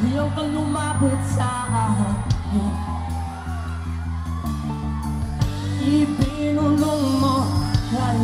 Ayaw kang lumapit sa akin. E mo nu mă, ai